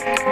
Bye.